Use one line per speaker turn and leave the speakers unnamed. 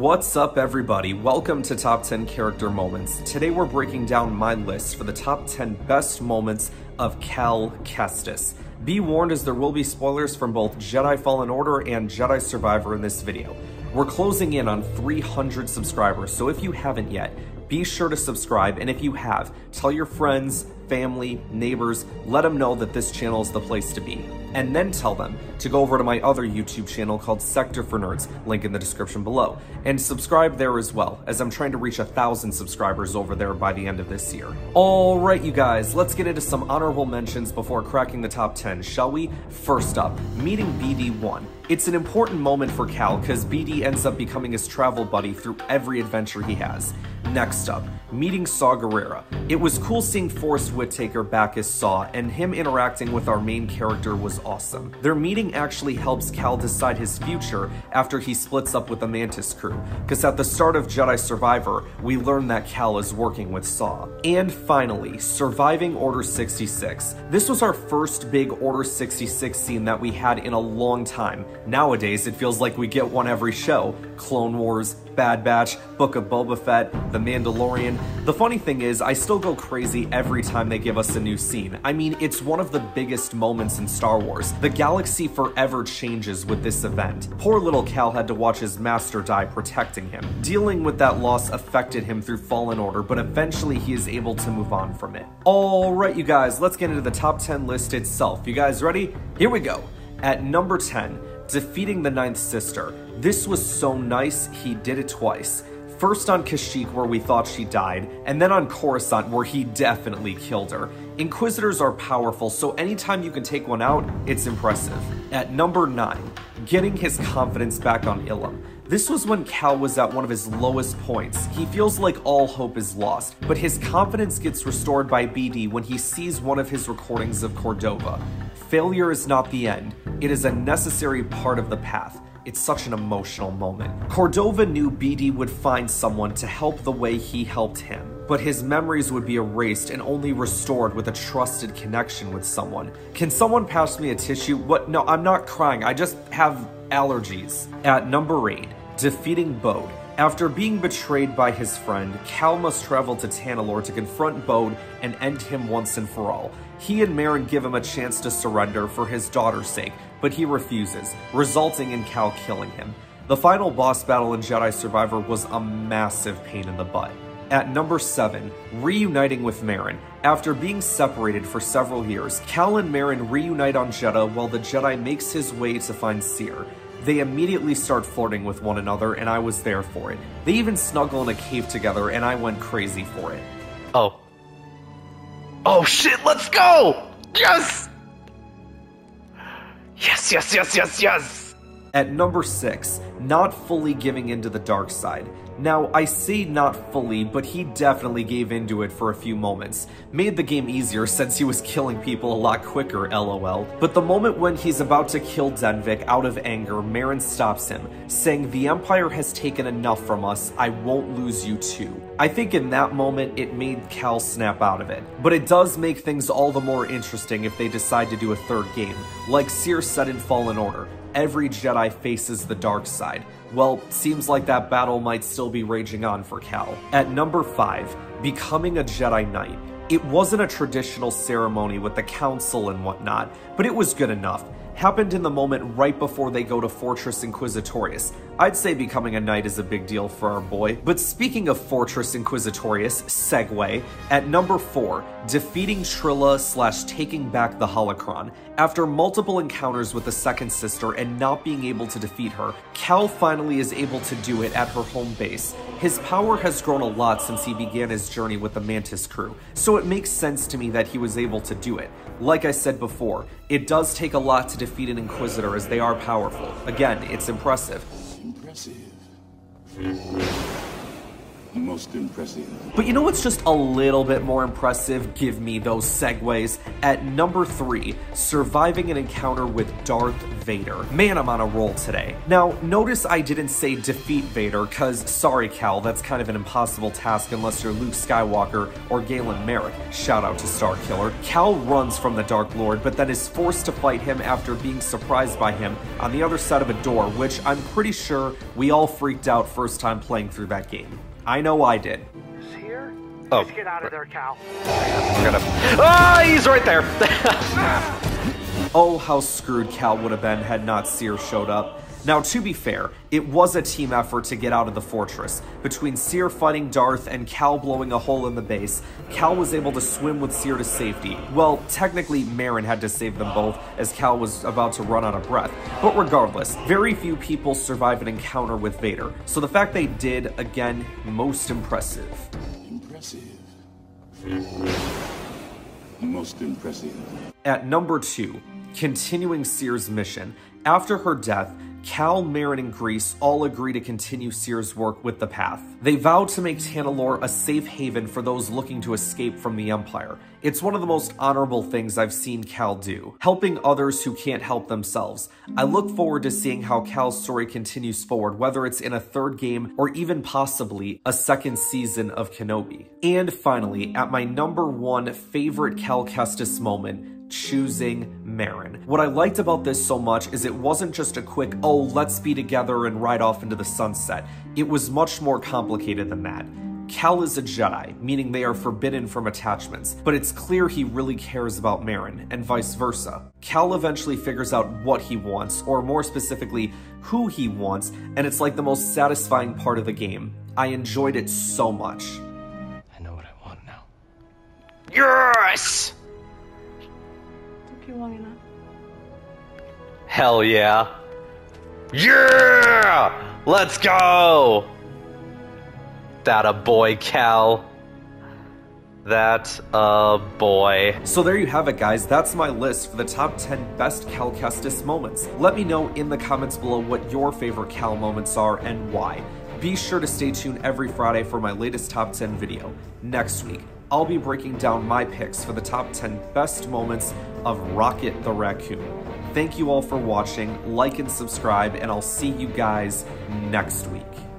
What's up everybody? Welcome to Top 10 Character Moments. Today we're breaking down my list for the top 10 best moments of Cal Kestis. Be warned as there will be spoilers from both Jedi Fallen Order and Jedi Survivor in this video. We're closing in on 300 subscribers, so if you haven't yet, be sure to subscribe, and if you have, tell your friends, family, neighbors, let them know that this channel is the place to be. And then tell them to go over to my other YouTube channel called Sector4Nerds, link in the description below, and subscribe there as well, as I'm trying to reach a thousand subscribers over there by the end of this year. Alright you guys, let's get into some honorable mentions before cracking the top 10, shall we? First up, meeting BD1. It's an important moment for Cal because BD ends up becoming his travel buddy through every adventure he has. Next up, meeting Saw Gerrera. It was cool seeing Forest Whitaker back as Saw, and him interacting with our main character was awesome. Their meeting actually helps Cal decide his future after he splits up with the Mantis crew, because at the start of Jedi Survivor, we learn that Cal is working with Saw. And finally, surviving Order 66. This was our first big Order 66 scene that we had in a long time. Nowadays, it feels like we get one every show. Clone Wars, Bad Batch, Book of Boba Fett, The Mandalorian. The funny thing is, I still go crazy every time they give us a new scene. I mean, it's one of the biggest moments in Star Wars. The galaxy forever changes with this event. Poor little Cal had to watch his master die protecting him. Dealing with that loss affected him through Fallen Order, but eventually he is able to move on from it. Alright, you guys, let's get into the top 10 list itself. You guys ready? Here we go. At number 10, defeating the Ninth Sister. This was so nice, he did it twice. First on Kashyyyk where we thought she died, and then on Coruscant where he definitely killed her. Inquisitors are powerful, so anytime you can take one out, it's impressive. At number 9, getting his confidence back on Ilum. This was when Cal was at one of his lowest points. He feels like all hope is lost, but his confidence gets restored by BD when he sees one of his recordings of Cordova. Failure is not the end, it is a necessary part of the path. It's such an emotional moment. Cordova knew BD would find someone to help the way he helped him, but his memories would be erased and only restored with a trusted connection with someone. Can someone pass me a tissue? What? No, I'm not crying. I just have allergies. At number 8, defeating Bode. After being betrayed by his friend, Cal must travel to Tanalorr to confront Bode and end him once and for all. He and Merrin give him a chance to surrender for his daughter's sake, but he refuses, resulting in Cal killing him. The final boss battle in Jedi Survivor was a massive pain in the butt. At number 7, reuniting with Merrin. After being separated for several years, Cal and Merrin reunite on Jedha while the Jedi makes his way to find Cere. They immediately start flirting with one another and I was there for it. They even snuggle in a cave together and I went crazy for it.
Oh. Oh shit, let's go! Yes! Yes, yes, yes, yes, yes!
At number 6, not fully giving into the dark side. Now, I say not fully, but he definitely gave into it for a few moments. Made the game easier since he was killing people a lot quicker, lol. But the moment when he's about to kill Denvik out of anger, Merrin stops him, saying, The Empire has taken enough from us, I won't lose you too. I think in that moment, it made Cal snap out of it. But it does make things all the more interesting if they decide to do a third game. Like Cere said in Fallen Order, every Jedi faces the dark side. Well, seems like that battle might still be raging on for Cal. At number 5, becoming a Jedi Knight. It wasn't a traditional ceremony with the council and whatnot, but it was good enough happened in the moment right before they go to Fortress Inquisitorius. I'd say becoming a knight is a big deal for our boy. But speaking of Fortress Inquisitorius, segue, at number 4, defeating Trilla slash taking back the Holocron. After multiple encounters with the Second Sister and not being able to defeat her, Cal finally is able to do it at her home base. His power has grown a lot since he began his journey with the Mantis crew, so it makes sense to me that he was able to do it. Like I said before, it does take a lot to defeat an Inquisitor as they are powerful. Again, it's impressive.
Impressive. Most impressive.
But you know what's just a little bit more impressive? Give me those segues. At number three, surviving an encounter with Darth Vader. Man, I'm on a roll today. Now, notice I didn't say defeat Vader, cause sorry Cal, that's kind of an impossible task unless you're Luke Skywalker or Galen Marek. Shout out to Starkiller. Cal runs from the Dark Lord, but then is forced to fight him after being surprised by him on the other side of a door, which I'm pretty sure we all freaked out first time playing through that game. I know I did.
Here?
Oh.
Just get out of there, Cal.
Gonna... Ah, he's right there.
Oh, how screwed Cal would have been had not Cere showed up. Now, to be fair, it was a team effort to get out of the fortress. Between Cere fighting Darth and Cal blowing a hole in the base, Cal was able to swim with Cere to safety. Well, technically, Merrin had to save them both, as Cal was about to run out of breath. But regardless, very few people survive an encounter with Vader, so the fact they did, again, most impressive.
Impressive. Most impressive.
At number two, continuing Cere's mission. After her death, Cal, Merrin, and Greez all agree to continue Cere's work with the Path. They vow to make Tanalorr a safe haven for those looking to escape from the Empire. It's one of the most honorable things I've seen Cal do, helping others who can't help themselves. I look forward to seeing how Cal's story continues forward, whether it's in a third game or even possibly a second season of Kenobi. And finally, at my number one favorite Cal Kestis moment, choosing Merrin. What I liked about this so much is it wasn't just a quick, oh, let's be together and ride off into the sunset. It was much more complicated than that. Cal is a Jedi, meaning they are forbidden from attachments, but it's clear he really cares about Merrin, and vice versa. Cal eventually figures out what he wants, or more specifically, who he wants, and it's like the most satisfying part of the game. I enjoyed it so much.
I know what I want now.
Yes!
Took you long enough.
Hell yeah. Yeah! Let's go! That a boy, Cal. That a boy.
So there you have it, guys. That's my list for the top 10 best Cal Kestis moments. Let me know in the comments below what your favorite Cal moments are and why. Be sure to stay tuned every Friday for my latest top 10 video. Next week, I'll be breaking down my picks for the top 10 best moments of Rocket the Raccoon. Thank you all for watching, like and subscribe, and I'll see you guys next week.